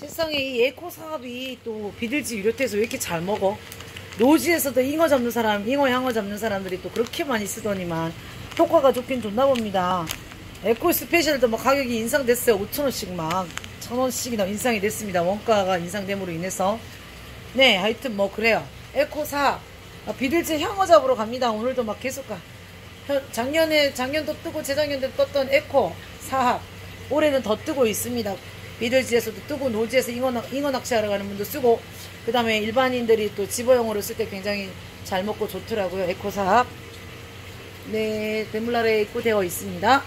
세상에 이 에코 사업이 또 비들지 유료태에서 왜 이렇게 잘 먹어? 노지에서도 잉어 잡는 사람, 잉어 향어 잡는 사람들이 또 그렇게 많이 쓰더니만 효과가 좋긴 좋나 봅니다. 에코 스페셜도 막 가격이 인상됐어요. 5천원씩 막, 천원씩이나 인상이 됐습니다. 원가가 인상됨으로 인해서. 네, 하여튼 뭐 그래요. 에코 사업. 아, 비들지 향어 잡으러 갑니다. 오늘도 막 계속 가. 현- 작년에, 작년도 뜨고 재작년도 떴던 에코 사합. 올해는 더 뜨고 있습니다. 비들지에서도 뜨고 노지에서 잉어, 낚- 잉어 낚시하러 가는 분도 쓰고 그 다음에 일반인들이 또 집어용으로 쓸 때 굉장히 잘 먹고 좋더라고요. 에코 사합. 네, 대물라에 입고되어 있습니다.